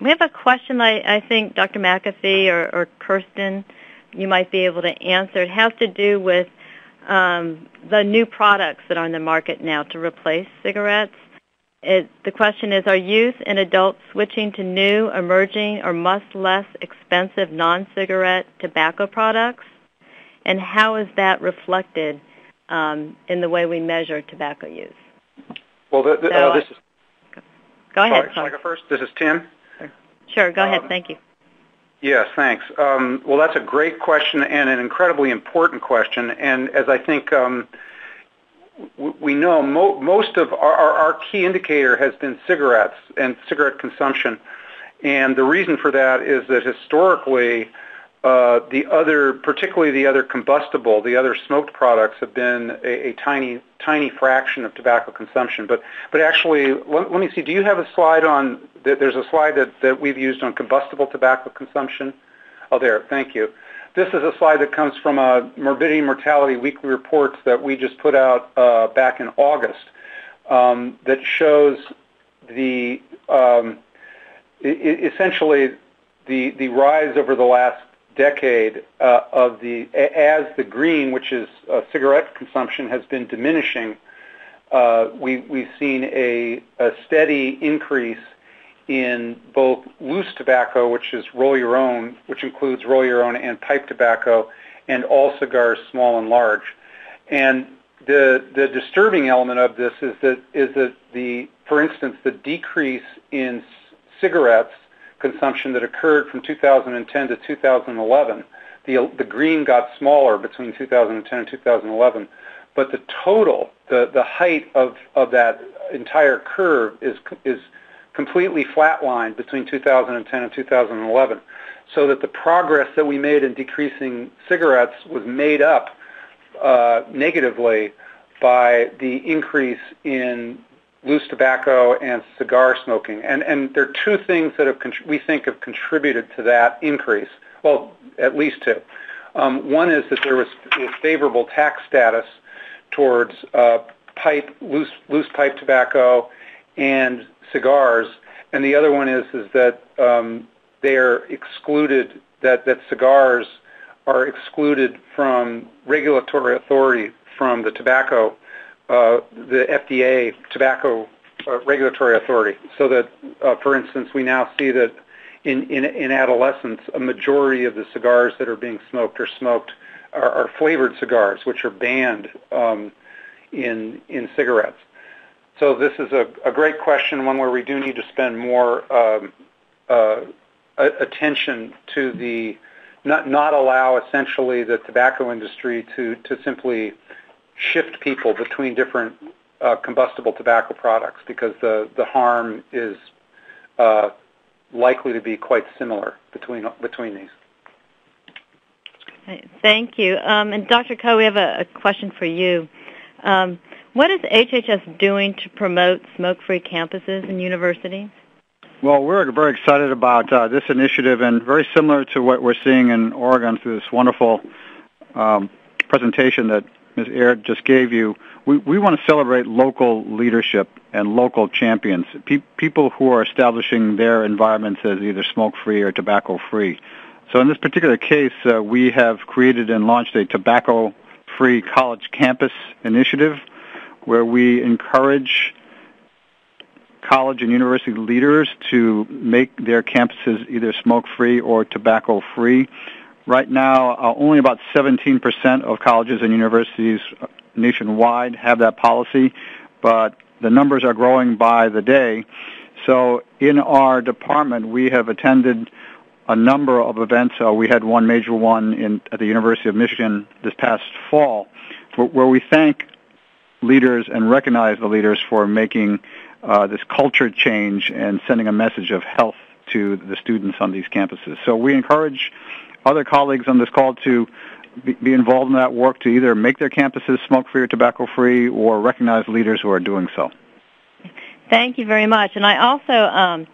We have a question I, I think Dr. McAfee or, or Kristen, you might be able to answer. It has to do with um, the new products that are on the market now to replace cigarettes. It, the question is, are youth and adults switching to new, emerging, or much less expensive non-cigarette tobacco products? And how is that reflected um, in the way we measure tobacco use? Well, the, the, So uh, this is. Go ahead. Sorry, sorry. first? This is Tim. Sure, go ahead. Um, Thank you. Yes, thanks. Um, well, that's a great question and an incredibly important question. And as I think um, w- we know, mo- most of our, our, our key indicator has been cigarettes and cigarette consumption. And the reason for that is that historically, uh, the other, particularly the other combustible, the other smoked products have been a, a tiny, tiny fraction of tobacco consumption. But, but actually, let, let me see. Do you have a slide on? There's a slide that, that we've used on combustible tobacco consumption. Oh, there. Thank you. This is a slide that comes from a morbidity and mortality weekly reports that we just put out uh, back in August um, that shows the um, essentially the the rise over the last decade uh, of the as the green, which is uh, cigarette consumption, has been diminishing. Uh, we we've seen a, a steady increase in both loose tobacco, which is roll your own, which includes roll your own and pipe tobacco, and all cigars, small and large. And the the disturbing element of this is that is that the for instance the decrease in c- cigarettes consumption that occurred from 2010 to 2011. The the green got smaller between 2010 and 2011, but the total the the height of of that entire curve is is completely flatlined between 2010 and 2011 so that the progress that we made in decreasing cigarettes was made up uh, negatively by the increase in loose tobacco and cigar smoking. And, and there are two things that have we think have contributed to that increase. Well, at least two. Um, one is that there was favorable tax status towards uh, pipe, loose, loose pipe tobacco and cigars, and the other one is is that um, they are excluded that that cigars are excluded from regulatory authority from the tobacco, the FDA tobacco uh, regulatory authority. So that, uh, for instance, we now see that in, in in adolescence, a majority of the cigars that are being smoked are smoked are, are flavored cigars, which are banned um, in in cigarettes. So this is a, a great question, one where we do need to spend more um, uh, attention to the not not allow essentially the tobacco industry to to simply shift people between different uh, combustible tobacco products because the the harm is uh, likely to be quite similar between between these. Thank you. Um, and Dr. Koh, we have a, a question for you. Um, what is HHS doing to promote smoke-free campuses and universities? Well, we're very excited about uh, this initiative, and very similar to what we're seeing in Oregon through this wonderful um, presentation that Ms. Aird just gave you. We, we want to celebrate local leadership and local champions, pe- people who are establishing their environments as either smoke-free or tobacco-free. So in this particular case, uh, we have created and launched a tobacco-free college campus initiative where we encourage college and university leaders to make their campuses either smoke-free or tobacco-free. Right now, uh, only about 17% of colleges and universities nationwide have that policy, but the numbers are growing by the day. So in our department, we have attended a number of events. Uh, we had one major one in, at the University of Michigan this past fall, where, where we thank leaders and recognize the leaders for making uh, this culture change and sending a message of health to the students on these campuses. So we encourage other colleagues on this call to be, involved in that work to either make their campuses smoke-free or tobacco-free or recognize leaders who are doing so. Thank you very much. And I also um,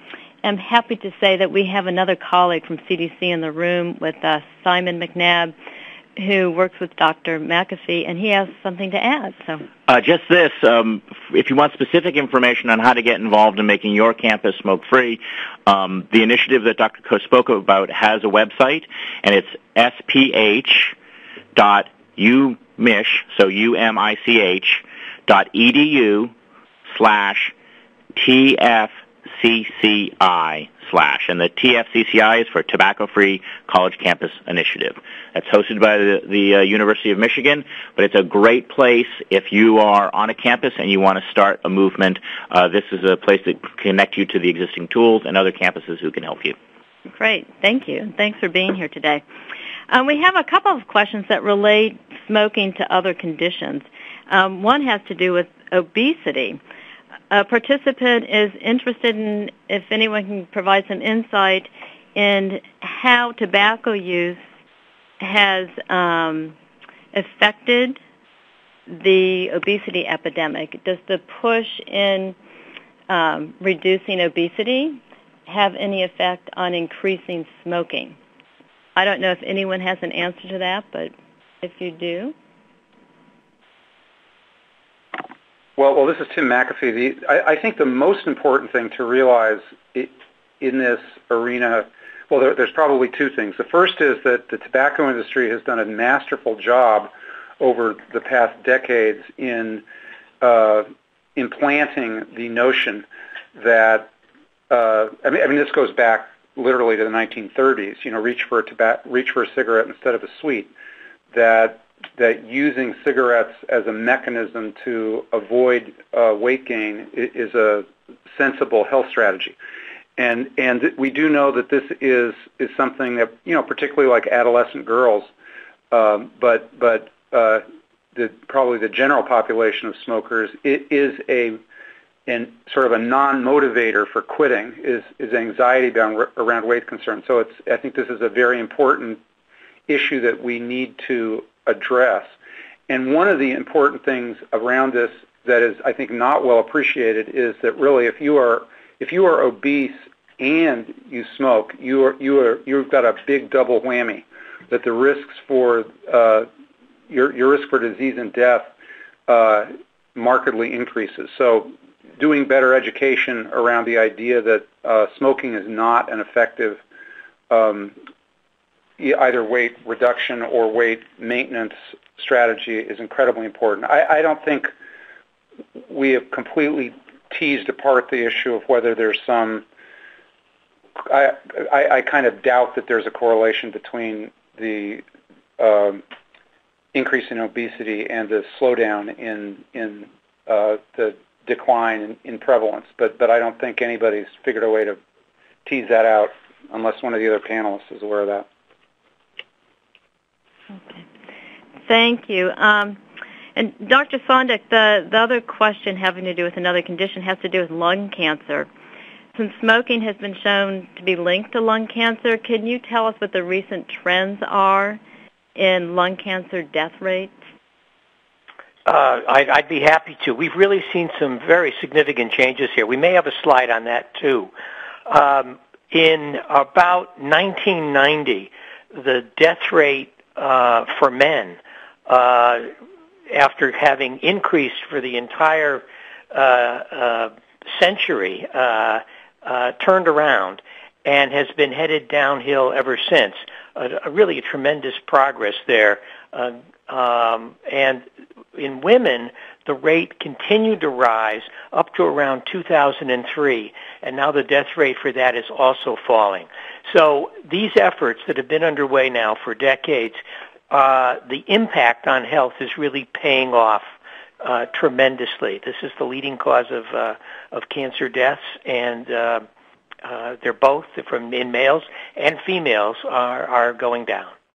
am happy to say that we have another colleague from CDC in the room with us, Simon McNabb, who works with Dr. McAfee, and he has something to add. So, uh, just this: um, if you want specific information on how to get involved in making your campus smoke-free, um, the initiative that Dr. Koh spoke about has a website, and it's sph dot umich so u m i c h dot edu slash tfcci slash, and the TFCCI is for Tobacco Free College Campus Initiative. That's hosted by the, the uh, University of Michigan, but it's a great place if you are on a campus and you want to start a movement. Uh, this is a place that can connect you to the existing tools and other campuses who can help you. Great, thank you. Thanks for being here today. Um, we have a couple of questions that relate smoking to other conditions. Um, one has to do with obesity a participant is interested in if anyone can provide some insight in how tobacco use has um, affected the obesity epidemic. Does the push in um, reducing obesity have any effect on increasing smoking? I don't know if anyone has an answer to that, but if you do. Well, well, this is Tim McAfee. The, I, I think the most important thing to realize in this arena, well, there, there's probably two things. The first is that the tobacco industry has done a masterful job over the past decades in uh, implanting the notion that uh, I mean, I mean, this goes back literally to the 1930s. You know, reach for a tobacco, reach for a cigarette instead of a sweet. That that using cigarettes as a mechanism to avoid uh, weight gain is a sensible health strategy. And and we do know that this is is something that you know particularly like adolescent girls, um, but but uh, the probably the general population of smokers it is a and sort of a non-motivator for quitting is is anxiety around, around weight concerns. So it's I think this is a very important issue that we need to address. And one of the important things around this that is, I think, not well appreciated is that really, if you are if you are obese and you smoke, you are you are you've got a big double whammy. That the risks for uh, your your risk for disease and death uh, markedly increases. So, doing better education around the idea that uh, smoking is not an effective um, either weight reduction or weight maintenance strategy is incredibly important. I, I don't think we have completely teased apart the issue of whether there's some. I, I, I kind of doubt that there's a correlation between the um, increase in obesity and the slowdown in in uh, the decline in, in prevalence. But but I don't think anybody's figured a way to tease that out unless one of the other panelists is aware of that. Thank you. Um, and Dr. Sondik, the, the other question having to do with another condition has to do with lung cancer. Since smoking has been shown to be linked to lung cancer, can you tell us what the recent trends are in lung cancer death rates? Uh, I'd, I'd be happy to. We've really seen some very significant changes here. We may have a slide on that too. Um, in about 1990, the death rate uh, for men uh, after having increased for the entire uh, uh, century uh, turned around and has been headed downhill ever since. Uh, really a tremendous progress there. Um, and in women, the rate continued to rise up to around 2003, and now the death rate for that is also falling. So these efforts that have been underway now for decades, uh, the impact on health is really paying off uh, tremendously. This is the leading cause of uh, of cancer deaths, and uh, uh, they're both from in males and females are are going down.